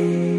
you.